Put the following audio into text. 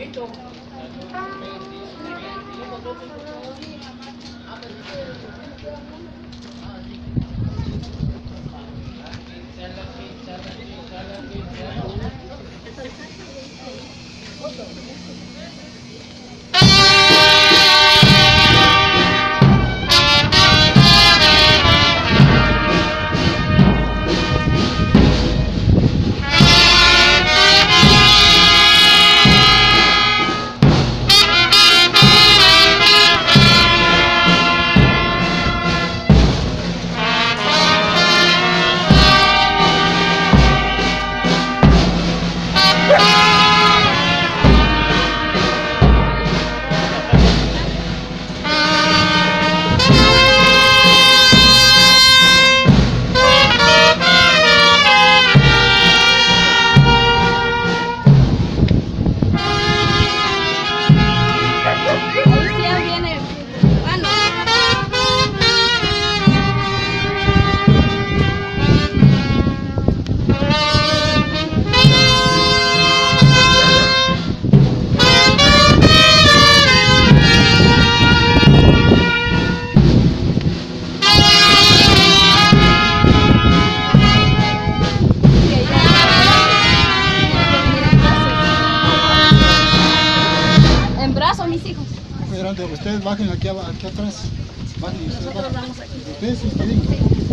Ahí En brazos, mis hijos. Ustedes bajen aquí, aquí atrás. Bajen ustedes bajen. Ustedes bien.